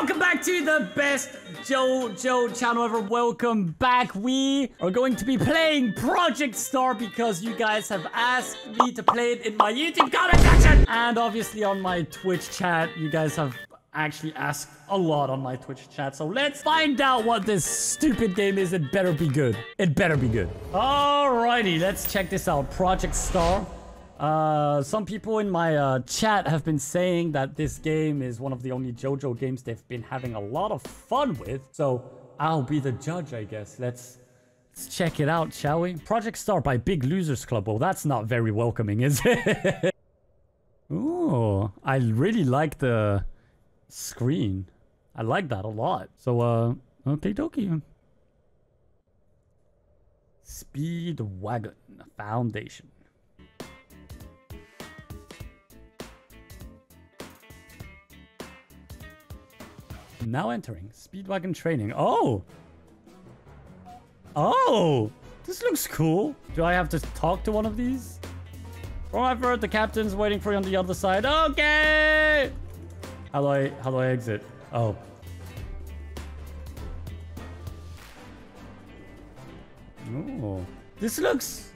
welcome back to the best JoJo channel ever. Welcome back. We are going to be playing Project Star because you guys have asked me to play it in my YouTube comment section. And obviously on my Twitch chat, you guys have actually asked a lot on my Twitch chat. So let's find out what this stupid game is. It better be good. It better be good. Alrighty, let's check this out. Project Star. Uh, some people in my uh, chat have been saying that this game is one of the only JoJo games they've been having a lot of fun with. So I'll be the judge, I guess. Let's let's check it out, shall we? Project Star by Big Losers Club. Well, that's not very welcoming, is it? Ooh, I really like the screen. I like that a lot. So, uh, okay, dokie. Speedwagon Foundation. Now entering Speedwagon training. Oh! Oh! This looks cool. Do I have to talk to one of these? Oh, I've heard the captain's waiting for you on the other side. Okay! How do I, how do I exit? Oh. Oh. This looks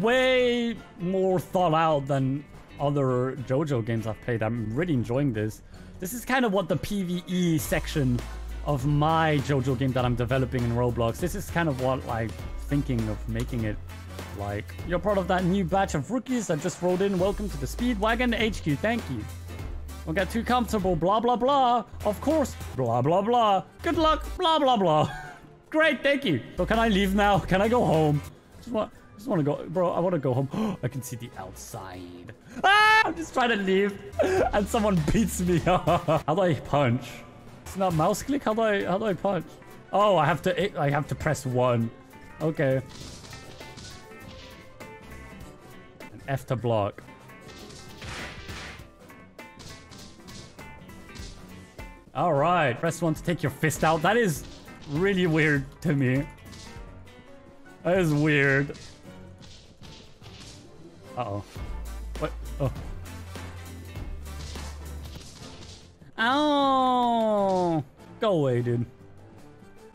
way more thought out than other JoJo games I've played. I'm really enjoying this. This is kind of what the PvE section of my JoJo game that I'm developing in Roblox. This is kind of what I'm thinking of making it like. You're part of that new batch of rookies that just rolled in. Welcome to the Speedwagon HQ. Thank you. Don't get too comfortable. Blah, blah, blah. Of course. Blah, blah, blah. Good luck. Blah, blah, blah. Great. Thank you. So can I leave now? Can I go home? Just want, just want to go. Bro, I want to go home. I can see the outside. Ah! I'm just trying to leave. And someone beats me. how do I punch? It's not mouse click. How do I, how do I punch? Oh, I have to, I have to press one. Okay. And F to block. All right, press one to take your fist out. That is really weird to me. That is weird. Uh-oh. What? Oh. Oh! Go away, dude.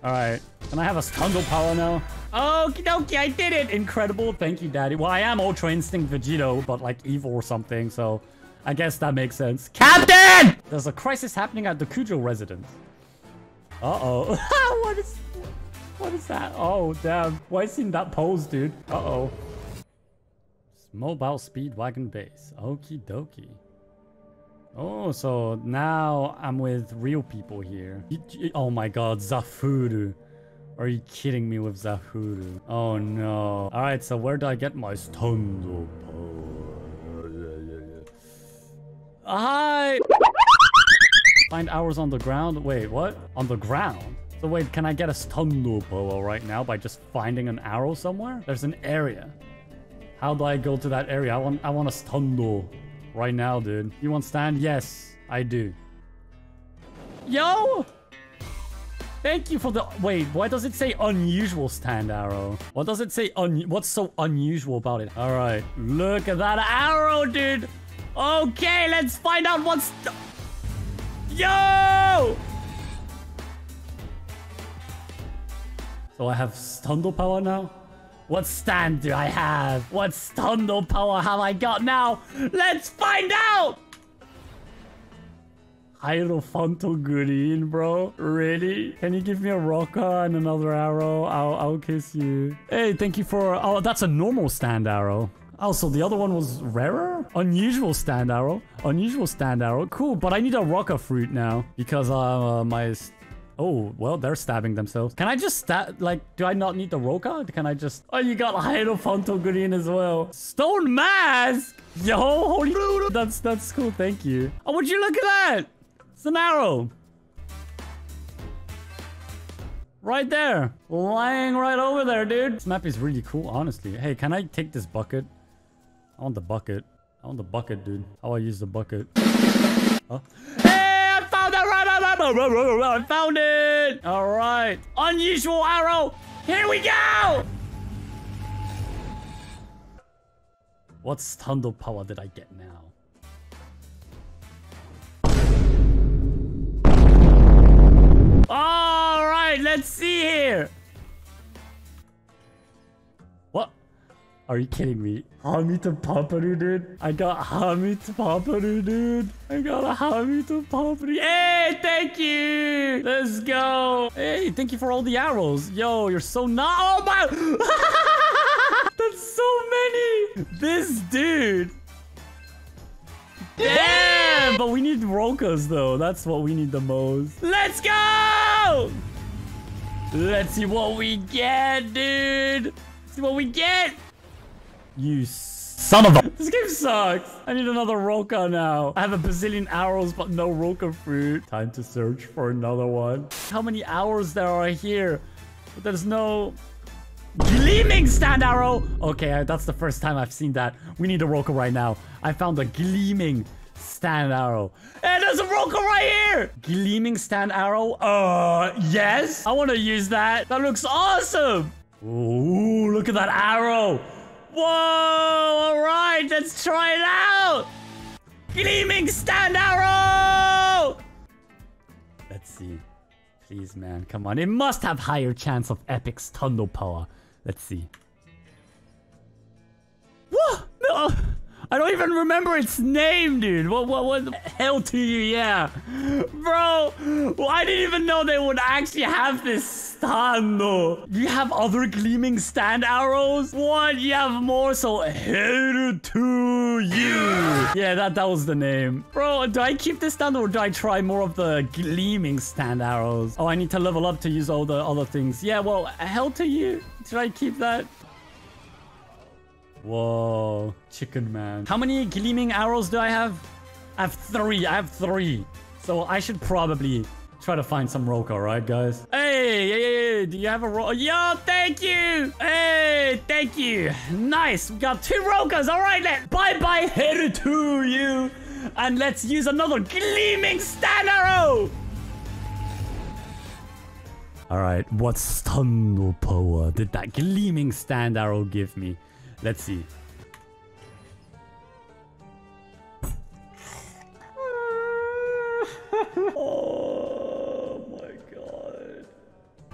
Alright. Can I have a Stando power now? Okie dokie, I did it! Incredible. Thank you, daddy. Well, I am Ultra Instinct Vegito, but like evil or something, so... I guess that makes sense. Captain! There's a crisis happening at the Kujo residence. Uh-oh. what is... What is that? Oh, damn. Why is he in that pose, dude? Uh-oh. Mobile Speedwagon base. Okie dokie. Oh, so now I'm with real people here. Oh my god, Zafuru. Are you kidding me with Zafuru? Oh no. Alright, so where do I get my Stando Hi! Find hours on the ground. Wait, what? On the ground? So wait, can I get a Power right now by just finding an arrow somewhere? There's an area. How do I go to that area? I want I want a Stando right now, dude. You want stand? Yes, I do. Yo! Thank you for the... Wait, why does it say unusual stand arrow? What does it say un... What's so unusual about it? All right. Look at that arrow, dude. Okay, let's find out what's... Yo! So I have Stando power now? What stand do I have? What Stando power have I got now? Let's find out! Hierophantol Green, bro. Really? Can you give me a Roka and another arrow? I'll, I'll kiss you. Hey, thank you for... Oh, that's a normal stand arrow. Oh, so the other one was rarer? Unusual stand arrow. Unusual stand arrow. Cool, but I need a Roka fruit now. Because uh, my Oh, well, they're stabbing themselves. Can I just stab... Like, do I not need the Roka? Can I just... Oh, you got Hierophantol Green as well. Stone Mask! Yo, holy... That's, that's cool. Thank you. Oh, would you look at that? It's an arrow. Right there. Lying right over there, dude. This map is really cool, honestly. Hey, can I take this bucket? I want the bucket. I want the bucket, dude. How I use the bucket? Huh? I found it. All right. Unusual arrow. Here we go. What thunder power did I get now? All right, let's see here. Are you kidding me? Hamita Paparu, dude. I got Hamita Paparu, dude. I got a Hamita Paparu. Hey, thank you. Let's go. Hey, thank you for all the arrows. Yo, you're so not. Oh my. That's so many. This dude. Damn, but we need Rokas though. That's what we need the most. Let's go! Let's see what we get, dude. Let's see what we get. You son of a... This game sucks. I need another Roka now. I have a bazillion arrows, but no Roka fruit. Time to search for another one. How many hours there are here? But there's no... Gleaming stand arrow! Okay, that's the first time I've seen that. We need a Roka right now. I found a gleaming stand arrow. And there's a Roka right here! Gleaming stand arrow? Uh, yes? I want to use that. That looks awesome! Ooh, look at that arrow! Whoa! Alright, let's try it out! Gleaming stand arrow! Let's see. Please, man. Come on. It must have higher chance of epic stun power. Let's see. What? No. Oh, I don't even remember its name, dude. What, what, what hell to you, yeah. Bro, well, I didn't even know they would actually have this stand, though. You have other gleaming stand arrows? What? You have more, so hell to you. Yeah, that, that was the name. Bro, do I keep this stand or do I try more of the gleaming stand arrows? Oh, I need to level up to use all the other things. Yeah, well, hell to you. Should I keep that? Whoa, chicken man. How many gleaming arrows do I have? I have three. I have three. So I should probably try to find some Roka, right, guys? Hey, do you have a Roka? Yo, thank you. Hey, thank you. Nice. We got two Rokas. All right, then. Bye-bye here to you. And let's use another gleaming stand arrow. All right, what stun power did that gleaming stand arrow give me? Let's see.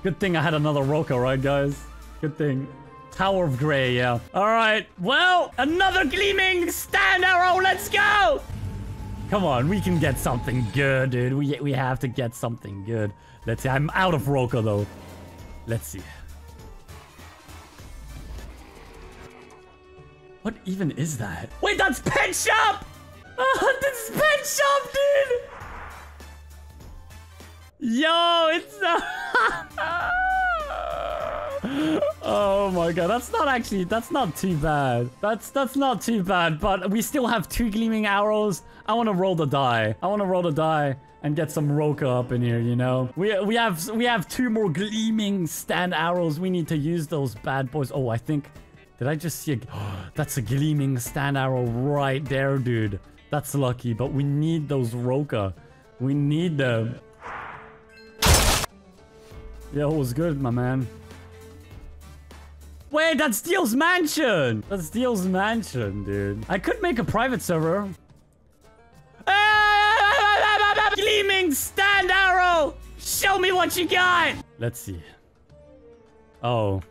Good thing I had another Roka, right, guys? Good thing. Tower of Grey, yeah. All right. Well, another gleaming stand arrow. Let's go. Come on, we can get something good, dude. We, we have to get something good. Let's see. I'm out of Roka, though. Let's see. What even is that? Wait, that's Pet Shop! This is Pet Shop, dude! Yo, it's... Uh... oh my god, that's not actually... That's not too bad. That's that's not too bad, but we still have two Gleaming Arrows. I want to roll the die. I want to roll the die and get some Roka up in here, you know? We we have we have two more Gleaming Stand Arrows. We need to use those bad boys. Oh, I think... Did I just see a... That's a gleaming stand arrow right there, dude. That's lucky, but we need those Roka. We need them. Yeah, it was good, my man. Wait, that's Steel's Mansion! That's Steel's Mansion, dude. I could make a private server. Gleaming stand arrow! Show me what you got! Let's see. Oh.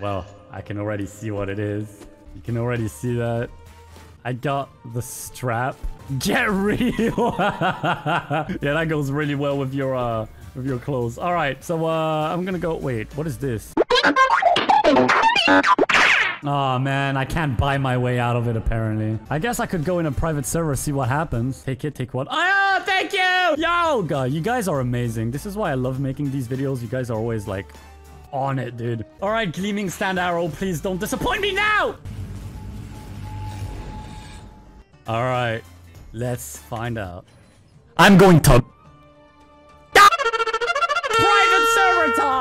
Well, I can already see what it is. You can already see that. I got the strap. Get real! yeah, that goes really well with your uh with your clothes. All right, so uh I'm gonna go. Wait, what is this? Oh man, I can't buy my way out of it apparently. I guess I could go in a private server, see what happens. Take it, take what? Oh, thank you! Yo, God, you guys are amazing. This is why I love making these videos. You guys are always like on it, dude. All right, Gleaming Stand Arrow, please don't disappoint me now! All right, let's find out. I'm going to...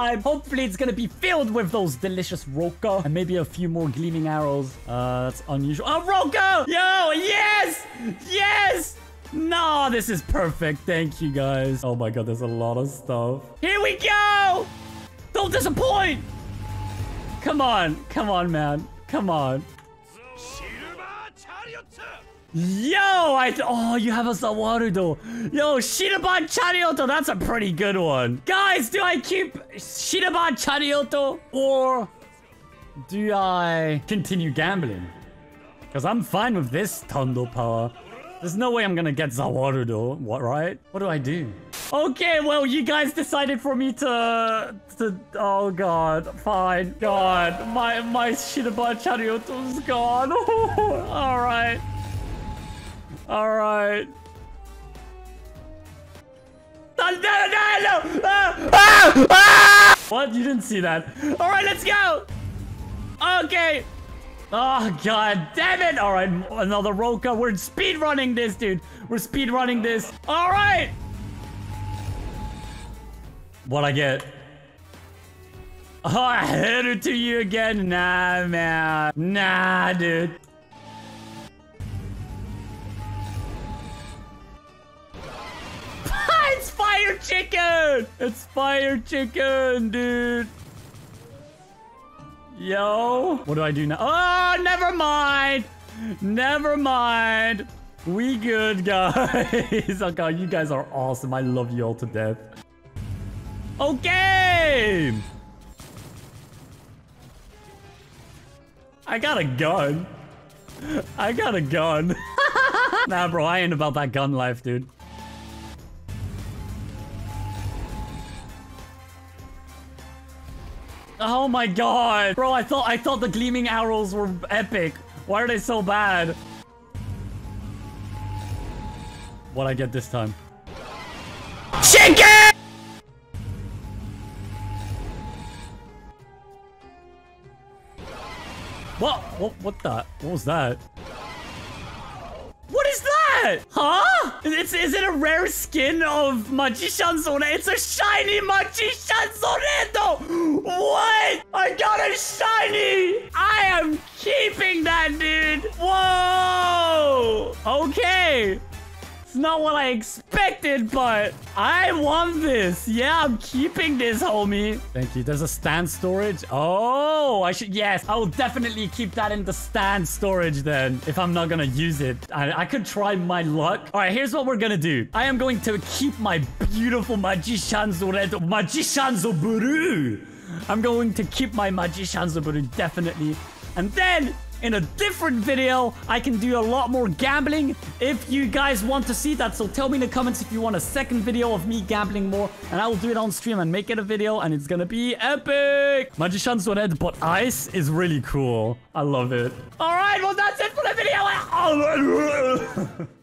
time! Hopefully it's gonna be filled with those delicious Roka and maybe a few more Gleaming Arrows. Uh, that's unusual. Oh, Roka! Yo, yes! Yes! No, this is perfect. Thank you, guys. Oh my god, there's a lot of stuff. Here we go! Don't disappoint! Come on, come on, man. Come on. Yo, I oh, you have a Zawarudo. Yo, Shiraban Charioto, that's a pretty good one. Guys, do I keep Shiraban Charioto or do I continue gambling? Because I'm fine with this Tondo power. There's no way I'm gonna get Zawarudo, what, right? What do I do? Okay, well, you guys decided for me to... to oh, God. Fine. God. My, my Shiraban Charioto's gone. All right. All right. No, no, no, no. Ah, ah, ah! What? You didn't see that. All right, let's go. Okay. Oh, god damn it. All right, another Roka. We're speed running this, dude. We're speed running this. All right. What I get? Oh, I hit it to you again. Nah, man. Nah, dude. Chicken. It's fire chicken, dude. Yo. What do I do now? Oh, never mind. Never mind. We good, guys. oh, God, you guys are awesome. I love you all to death. Okay. I got a gun. I got a gun. nah, bro, I ain't about that gun life, dude. Oh my god. Bro, I thought I thought the gleaming arrows were epic. Why are they so bad? What I get this time? Chicken! What? What? What the? What was that? That? Huh? It's, is it a rare skin of Magician Zone? It's a shiny Magician Zoredo! What? I got a shiny! I am keeping that, dude! Whoa! Okay. Not what I expected, but I want this. Yeah, I'm keeping this, homie. Thank you. There's a stand storage. Oh, I should. Yes, I will definitely keep that in the stand storage then if I'm not going to use it. I, I could try my luck. All right, here's what we're going to do. I am going to keep my beautiful Magicianzo Red, Magicianzo Buru. I'm going to keep my Magicianzo Buru, definitely. And then in a different video. I can do a lot more gambling if you guys want to see that. So tell me in the comments if you want a second video of me gambling more. And I will do it on stream and make it a video. And it's gonna be epic. Magician's Red, but ice is really cool. I love it. All right, well, that's it for the video.